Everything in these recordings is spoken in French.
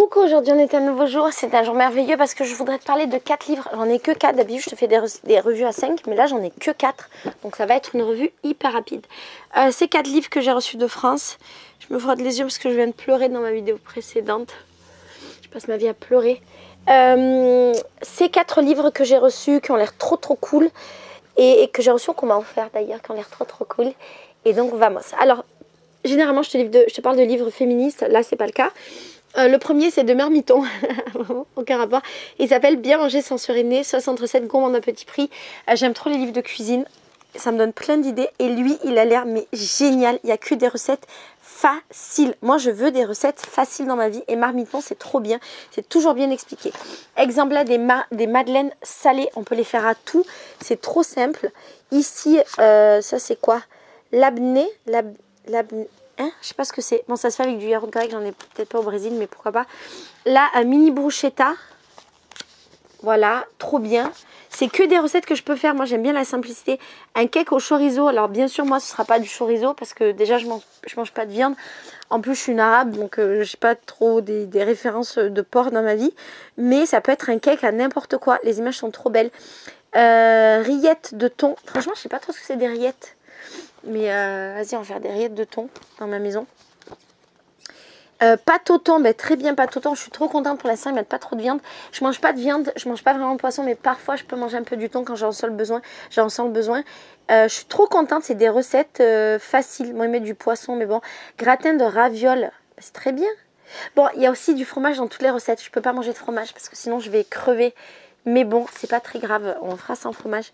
Coucou, aujourd'hui on est un nouveau jour, c'est un jour merveilleux parce que je voudrais te parler de 4 livres. J'en ai que 4, d'habitude je te fais des, revues à 5, mais là j'en ai que 4, donc ça va être une revue hyper rapide. Euh, ces 4 livres que j'ai reçus de France, je me frotte les yeux parce que je viens de pleurer dans ma vidéo précédente. Je passe ma vie à pleurer. Euh, ces 4 livres que j'ai reçus, qui ont l'air trop trop cool, et, que j'ai reçus qu'on m'a offert d'ailleurs, qui ont l'air trop trop cool. Et donc vamos. Alors, généralement je te, je te parle de livres féministes, là c'est pas le cas. Euh, le premier, c'est de Mermiton. Aucun rapport. Il s'appelle Bien manger sans se 60 recettes gourmandes à petit prix. Euh, j'aime trop les livres de cuisine. Ça me donne plein d'idées. Et lui, il a l'air mais génial. Il n'y a que des recettes faciles. Moi, je veux des recettes faciles dans ma vie. Et Marmiton, c'est trop bien. C'est toujours bien expliqué. Exemple là, des, des madeleines salées. On peut les faire à tout. C'est trop simple. Ici, euh, ça c'est quoi? L'abné. L'abné Hein je sais pas ce que c'est. Bon, ça se fait avec du yaourt grec, j'en ai peut-être pas au Brésil, mais pourquoi pas. Là, un mini bruschetta. Voilà, trop bien. C'est que des recettes que je peux faire. Moi, j'aime bien la simplicité. Un cake au chorizo. Alors, bien sûr, moi, ce sera pas du chorizo parce que déjà, je mange, mange pas de viande. En plus, je suis une arabe, donc euh, j'ai pas trop des, références de porc dans ma vie. Mais ça peut être un cake à n'importe quoi. Les images sont trop belles. Euh, rillettes de thon. Franchement, je sais pas trop ce que c'est des rillettes. Mais euh, vas-y, on va faire des rillettes de thon dans ma maison. Euh, pâte au thon, ben, très bien pâte au thon. Je suis trop contente pour l'instant, ils mettent pas trop de viande. Je mange pas de viande, je mange pas vraiment de poisson, mais parfois je peux manger un peu du thon quand j'en sens le besoin. J'en sens le besoin. Euh, je suis trop contente, c'est des recettes faciles. Moi, ils mettent du poisson, mais bon. Gratin de ravioles, c'est très bien. Bon, il y a aussi du fromage dans toutes les recettes. Je peux pas manger de fromage parce que sinon je vais crever. Mais bon, c'est pas très grave. On fera sans fromage.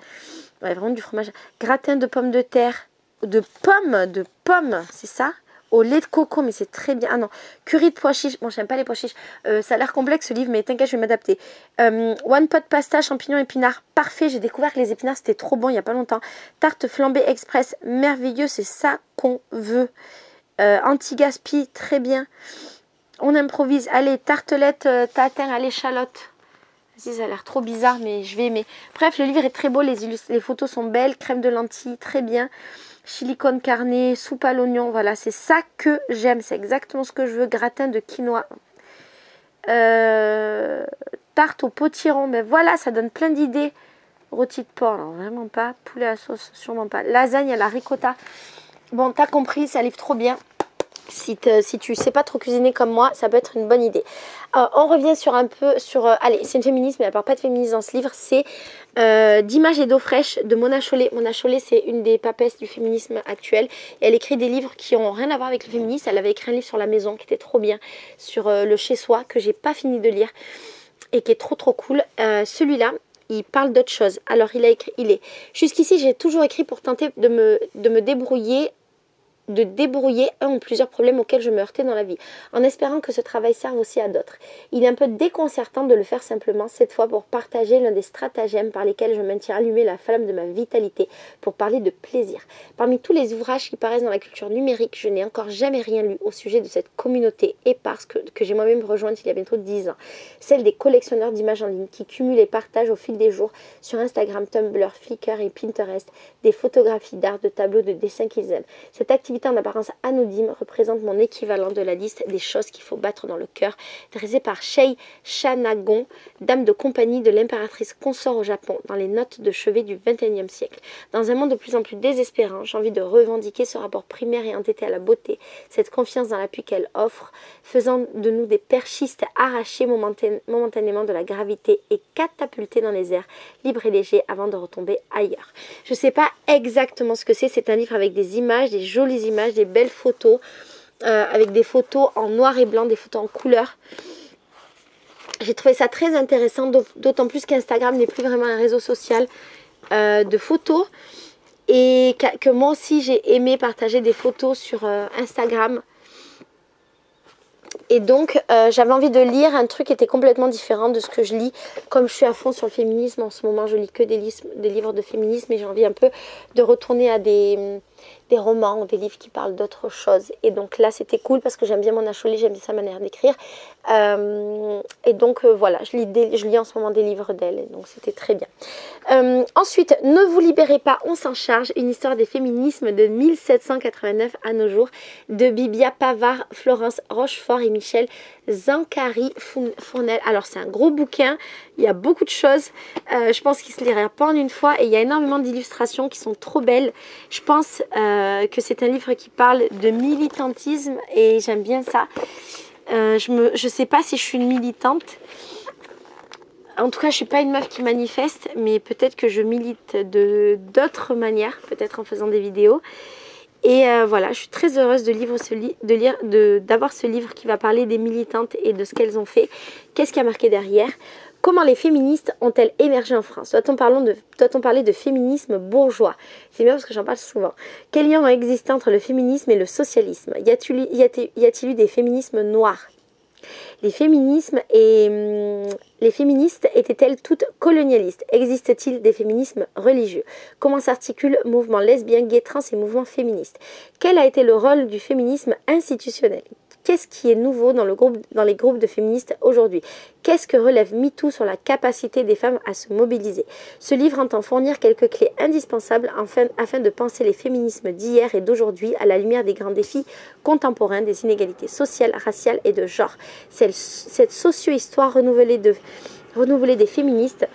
Ouais, vraiment du fromage. Gratin de pommes de terre de pommes, de pommes, c'est ça? Au lait de coco, mais c'est très bien. Ah non, curry de pois chiches. Bon, j'aime pas les pois chiches. Euh, ça a l'air complexe ce livre, mais t'inquiète, je vais m'adapter. Euh, one pot pasta, champignons, épinards. Parfait, j'ai découvert que les épinards c'était trop bon il y a pas longtemps. Tarte flambée express, merveilleux, c'est ça qu'on veut. Euh, Anti-gaspi, très bien. On improvise. Allez, tartelette tatin à l'échalote. Si ça a l'air trop bizarre, mais je vais aimer. Bref, le livre est très beau, les, les photos sont belles, crème de lentilles, très bien chili con carne, soupe à l'oignon. Voilà, c'est ça que j'aime. C'est exactement ce que je veux. Gratin de quinoa. Euh, tarte au potiron. Mais voilà, ça donne plein d'idées. Rôti de porc, non, vraiment pas. Poulet à sauce, sûrement pas. Lasagne à la ricotta. Bon, t'as compris, ça livre trop bien. Si, si tu sais pas trop cuisiner comme moi, ça peut être une bonne idée. Euh, on revient sur un peu sur... Euh, allez, c'est une féministe, mais elle parle pas de féminisme dans ce livre. C'est euh, D'image et d'eau fraîche de Mona Chollet. Mona Chollet, c'est une des papesses du féminisme actuel. elle écrit des livres qui ont rien à voir avec le féminisme. Elle avait écrit un livre sur la maison qui était trop bien, sur le chez-soi, que j'ai pas fini de lire et qui est trop trop cool. Celui-là, il parle d'autre chose. Alors il a écrit, il est. Jusqu'ici, j'ai toujours écrit pour tenter de me débrouiller de débrouiller un ou plusieurs problèmes auxquels je me heurtais dans la vie, en espérant que ce travail serve aussi à d'autres. Il est un peu déconcertant de le faire simplement, cette fois pour partager l'un des stratagèmes par lesquels je maintiens allumée la flamme de ma vitalité, pour parler de plaisir. Parmi tous les ouvrages qui paraissent dans la culture numérique, je n'ai encore jamais rien lu au sujet de cette communauté éparse que, que j'ai moi-même rejointe il y a bientôt 10 ans, celle des collectionneurs d'images en ligne qui cumulent et partagent au fil des jours sur Instagram, Tumblr, Flickr et Pinterest des photographies d'art, de tableaux, de dessins qu'ils aiment. Cette activité en apparence anodine représente mon équivalent de la liste des choses qu'il faut battre dans le cœur, dressée par Shei Shanagon, dame de compagnie de l'impératrice consort au Japon, dans les notes de chevet du XXIe siècle. Dans un monde de plus en plus désespérant, j'ai envie de revendiquer ce rapport primaire et entêté à la beauté, cette confiance dans l'appui qu'elle offre, faisant de nous des perchistes arrachés momentanément de la gravité et catapultés dans les airs, libres et légers avant de retomber ailleurs. Je ne sais pas exactement ce que c'est, c'est un livre avec des images, des jolies images, des belles photos, euh, avec des photos en noir et blanc, des photos en couleur. J'ai trouvé ça très intéressant, d'autant plus qu'Instagram n'est plus vraiment un réseau social euh, de photos. Et que, moi aussi j'ai aimé partager des photos sur euh, Instagram. Et donc j'avais envie de lire un truc qui était complètement différent de ce que je lis. Comme je suis à fond sur le féminisme en ce moment, je lis que des, des livres de féminisme et j'ai envie un peu de retourner à des, des romans ou des livres qui parlent d'autres choses. Et donc là, c'était cool parce que j'aime bien mon Acholet, j'aime bien sa manière d'écrire. Euh, et donc euh, voilà, je lis, je lis en ce moment des livres d'elle, donc c'était très bien. Euh, ensuite, Ne vous libérez pas, on s'en charge, une histoire des féminismes de 1789 à nos jours, de Bibia Pavard, Florence Rochefort et Michel Zancari Fournel. Alors c'est un gros bouquin, il y a beaucoup de choses, je pense qu'il se lira pas en une fois, et il y a énormément d'illustrations qui sont trop belles. Je pense que c'est un livre qui parle de militantisme, et j'aime bien ça. Euh, je ne sais pas si je suis une militante. En tout cas, je ne suis pas une meuf qui manifeste, mais peut-être que je milite de d'autres manières, peut-être en faisant des vidéos. Et euh, voilà, je suis très heureuse de, ce d'avoir ce livre qui va parler des militantes et de ce qu'elles ont fait. Qu'est-ce qui a marqué derrière? Comment les féministes ont-elles émergé en France? Doit-on parler, de, féminisme bourgeois? C'est bien parce que j'en parle souvent. Quel lien existé entre le féminisme et le socialisme? Y a-t-il eu des féminismes noirs? Les féminismes et hum, les féministes étaient-elles toutes colonialistes? Existe-t-il des féminismes religieux? Comment s'articulent mouvements lesbiens, gays, trans et mouvements féministes? Quel a été le rôle du féminisme institutionnel? Qu'est-ce qui est nouveau dans, les groupes de féministes aujourd'hui? Qu'est-ce que relève MeToo sur la capacité des femmes à se mobiliser? Ce livre entend fournir quelques clés indispensables afin, de penser les féminismes d'hier et d'aujourd'hui à la lumière des grands défis contemporains des inégalités sociales, raciales et de genre. Cette socio-histoire renouvelée des féministes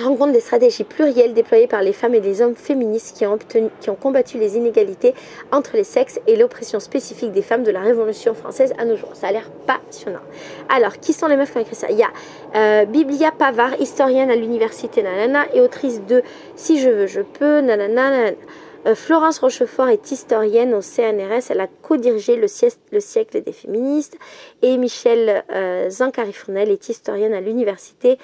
rencontre des stratégies plurielles déployées par les femmes et des hommes féministes qui ont, qui ont combattu les inégalités entre les sexes et l'oppression spécifique des femmes de la Révolution française à nos jours. Ça a l'air passionnant. Alors, qui sont les meufs qui ont écrit ça? Il y a euh, Biblia Pavard, historienne à l'université, nanana, et autrice de Si je veux, je peux, nanana, euh, Florence Rochefort est historienne au CNRS. Elle a co-dirigé le, siècle des féministes. Et Michel euh, Zancari-Fournel est historienne à l'université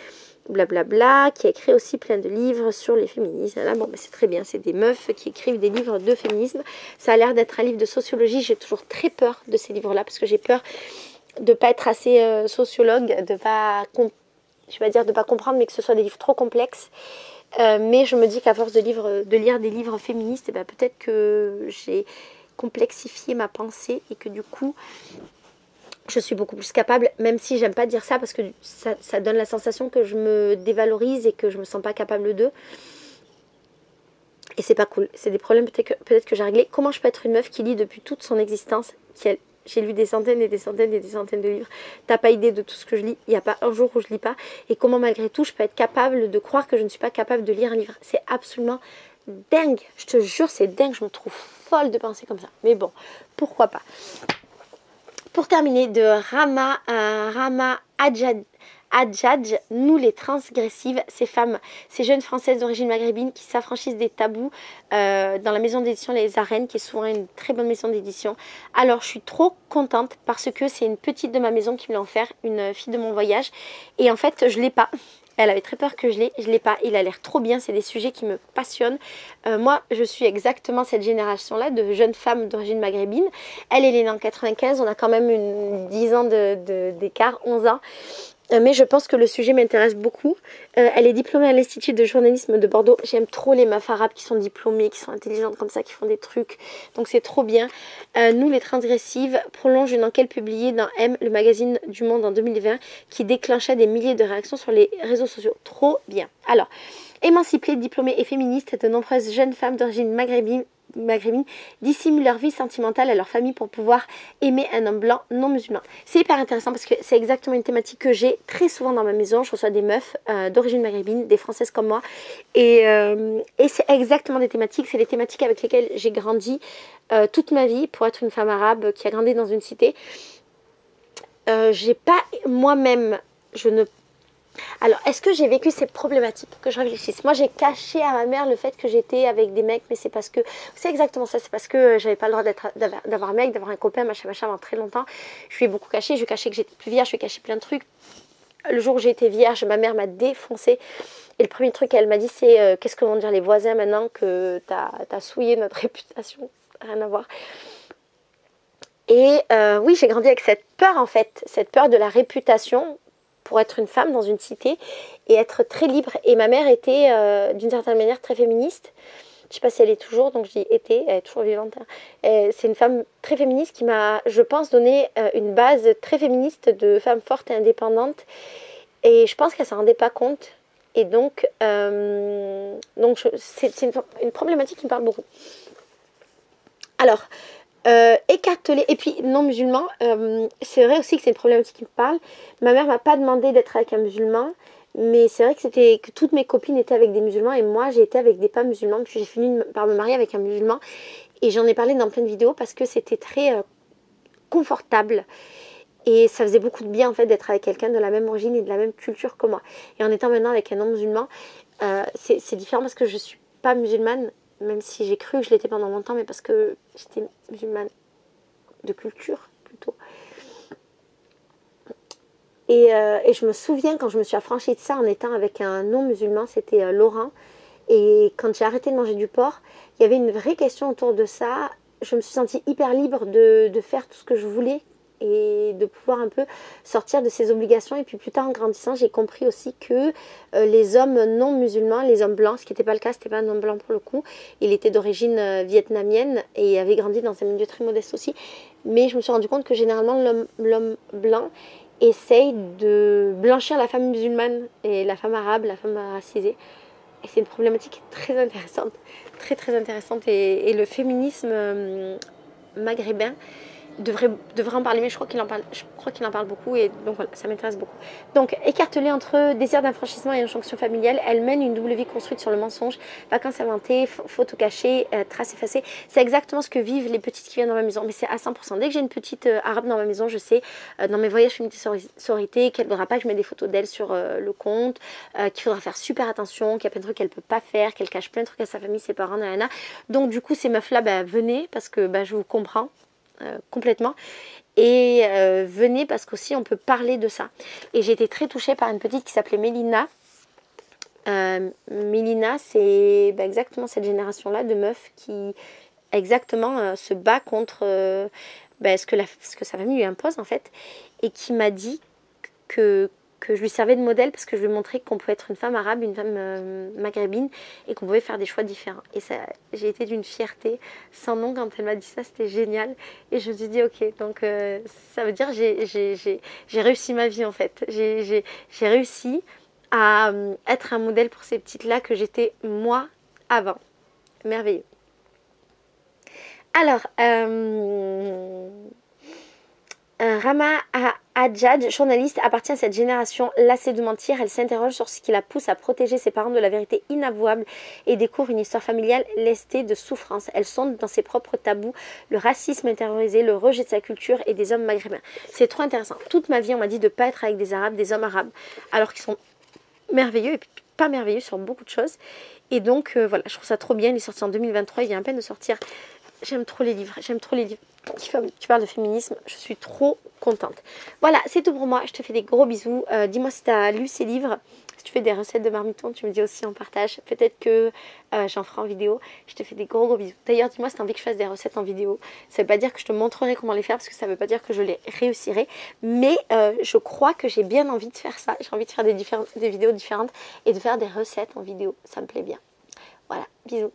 blablabla, qui a écrit aussi plein de livres sur les féminismes. Là, bon, ben, c'est très bien, c'est des meufs qui écrivent des livres de féminisme. Ça a l'air d'être un livre de sociologie. J'ai toujours très peur de ces livres-là parce que j'ai peur de pas être assez euh, sociologue, de pas, je vais dire de pas comprendre, mais que ce soit des livres trop complexes. Euh, mais je me dis qu'à force de, de lire des livres féministes, eh ben, peut-être que j'ai complexifié ma pensée et que du coup je suis beaucoup plus capable, même si j'aime pas dire ça parce que ça, donne la sensation que je me dévalorise et que je me sens pas capable d'eux. Et c'est pas cool. C'est des problèmes peut-être que, peut que j'ai réglé. Comment je peux être une meuf qui lit depuis toute son existence, j'ai lu des centaines et des centaines et des centaines de livres. T'as pas idée de tout ce que je lis. Il n'y a pas un jour où je lis pas. Et comment malgré tout je peux être capable de croire que je ne suis pas capable de lire un livre. C'est absolument dingue. Je te jure, c'est dingue. Je me trouve folle de penser comme ça. Mais bon, pourquoi pas. Pour terminer, de Rama, euh, Rama Adjad, Adjadj, Nous les transgressives, ces femmes, ces jeunes françaises d'origine maghrébine qui s'affranchissent des tabous euh, dans la maison d'édition Les Arènes, qui est souvent une très bonne maison d'édition. Alors je suis trop contente parce que c'est une petite de ma maison qui me l'a offert, une fille de mon voyage. Et en fait, je l'ai pas. Elle avait très peur que je l'ai, je l'ai pas. Il a l'air trop bien, c'est des sujets qui me passionnent. Euh, moi, je suis exactement cette génération-là de jeunes femmes d'origine maghrébine. Elle, elle est née en 95, on a quand même une 10 ans d'écart, de, 11 ans. Euh, mais je pense que le sujet m'intéresse beaucoup. Euh, elle est diplômée à l'Institut de journalisme de Bordeaux. J'aime trop les meufs qui sont diplômées, qui sont intelligentes comme ça, qui font des trucs. Donc c'est trop bien. Euh, nous, les transgressives, prolonge une enquête publiée dans M, le magazine du Monde en 2020, qui déclencha des milliers de réactions sur les réseaux sociaux. Trop bien. Alors, émancipées, diplômées et féministes, de nombreuses jeunes femmes d'origine maghrébine dissimulent leur vie sentimentale à leur famille pour pouvoir aimer un homme blanc non musulman. C'est hyper intéressant parce que c'est exactement une thématique que j'ai très souvent dans ma maison. Je reçois des meufs euh, d'origine maghrébine, des françaises comme moi. Et, euh, c'est exactement des thématiques, c'est les thématiques avec lesquelles j'ai grandi euh, toute ma vie pour être une femme arabe qui a grandi dans une cité. j'ai pas moi-même, je ne alors, est-ce que j'ai vécu ces problématiques Que je réfléchisse? Moi, j'ai caché à ma mère le fait que j'étais avec des mecs, mais c'est parce que. C'est exactement ça. C'est parce que j'avais pas le droit d'avoir un mec, d'avoir un copain, machin, machin, avant très longtemps. Je ai beaucoup caché. Je caché que j'étais plus vierge, je caché plein de trucs. Le jour où j'ai été vierge, ma mère m'a défoncé. Et le premier truc qu'elle m'a dit, c'est euh, Qu'est-ce que vont dire les voisins maintenant que tu as, souillé notre réputation? Rien à voir. Et euh, oui, j'ai grandi avec cette peur en fait, cette peur de la réputation pour être une femme dans une cité et être très libre. Et ma mère était euh, d'une certaine manière très féministe. Je sais pas si elle est toujours, donc je dis été, elle est toujours vivante. hein. C'est une femme très féministe qui m'a, je pense, donné euh, une base très féministe de femme forte et indépendante. Et je pense qu'elle s'en rendait pas compte. Et donc, euh, donc c'est une problématique qui me parle beaucoup. Alors, euh, écartelé, et puis non musulman, euh, c'est vrai aussi que c'est une problématique qui me parle. Ma mère m'a pas demandé d'être avec un musulman, mais c'est vrai que c'était que toutes mes copines étaient avec des musulmans et moi j'ai été avec des pas musulmans, puis j'ai fini par me marier avec un musulman. Et j'en ai parlé dans plein de vidéos parce que c'était très euh, confortable. Et ça faisait beaucoup de bien en fait d'être avec quelqu'un de la même origine et de la même culture que moi. Et en étant maintenant avec un non musulman, c'est différent parce que je suis pas musulmane, même si j'ai cru que je l'étais pendant longtemps, mais parce que j'étais musulmane de culture plutôt. Et, euh, et je me souviens quand je me suis affranchie de ça en étant avec un non musulman, c'était euh, Laurent. Et quand j'ai arrêté de manger du porc, il y avait une vraie question autour de ça. Je me suis sentie hyper libre de faire tout ce que je voulais et de pouvoir un peu sortir de ces obligations. Et puis plus tard en grandissant, j'ai compris aussi que euh, les hommes non musulmans, les hommes blancs, ce qui n'était pas le cas, c'était pas un homme blanc pour le coup, il était d'origine euh, vietnamienne et avait grandi dans un milieu très modeste aussi. Mais je me suis rendu compte que généralement l'homme- blanc essaye de blanchir la femme musulmane et la femme arabe, la femme racisée. Et c'est une problématique très intéressante, très très intéressante. Et, et le féminisme euh, maghrébin devrait, devrait en parler, mais je crois qu'il en parle, je crois qu'il en parle beaucoup et donc voilà, ça m'intéresse beaucoup. Donc écartelée entre désir d'infranchissement et injonction familiale, elle mène une double vie construite sur le mensonge, vacances inventées, ph- photos cachées, euh, traces effacées. C'est exactement ce que vivent les petites qui viennent dans ma maison, mais c'est à 100%. Dès que j'ai une petite euh, arabe dans ma maison, je sais, euh, dans mes voyages sori- sororité, qu'elle ne voudra pas que je mette des photos d'elle sur le compte, qu'il faudra faire super attention, qu'il y a plein de trucs qu'elle peut pas faire, qu'elle cache plein de trucs à sa famille, ses parents, nanana. Donc du coup, ces meufs-là, bah, venez parce que bah, je vous comprends euh, complètement. Et euh, venez parce qu'aussi on peut parler de ça. Et j'ai été très touchée par une petite qui s'appelait Mélina. Euh, Mélina, c'est bah, exactement cette génération-là de meufs qui exactement se bat contre bah, ce, que la, ce que sa famille lui impose en fait. Et qui m'a dit que, que je lui servais de modèle parce que je lui montrais qu'on pouvait être une femme arabe, une femme euh, maghrébine et qu'on pouvait faire des choix différents. Et ça, j'ai été d'une fierté sans nom quand elle m'a dit ça, c'était génial. Et je me suis dit, ok, donc euh, ça veut dire j'ai, réussi ma vie en fait. J'ai, réussi à euh, être un modèle pour ces petites-là que j'étais moi avant. Merveilleux. Alors, Rama A- Adjad, journaliste, appartient à cette génération lassée de mentir. Elle s'interroge sur ce qui la pousse à protéger ses parents de la vérité inavouable et découvre une histoire familiale lestée de souffrance. Elle sonde dans ses propres tabous, le racisme intériorisé, le rejet de sa culture et des hommes maghrébins. C'est trop intéressant. Toute ma vie, on m'a dit de ne pas être avec des arabes, des hommes arabes, alors qu'ils sont merveilleux et pas merveilleux sur beaucoup de choses. Et donc, euh, voilà, je trouve ça trop bien. Il est sorti en 2023, il vient à peine de sortir. J'aime trop les livres, j'aime trop les livres. Tu parles de féminisme, je suis trop contente. Voilà, c'est tout pour moi. Je te fais des gros bisous. Euh, Dis-moi si tu as lu ces livres. Si tu fais des recettes de marmiton, tu me dis aussi en partage. Peut-être que euh, j'en ferai en vidéo. Je te fais des gros gros bisous. D'ailleurs, dis-moi si tu envie que je fasse des recettes en vidéo. Ça veut pas dire que je te montrerai comment les faire parce que ça veut pas dire que je les réussirai. Mais euh, je crois que j'ai bien envie de faire ça. J'ai envie de faire des, des vidéos différentes et de faire des recettes en vidéo. Ça me plaît bien. Voilà, bisous.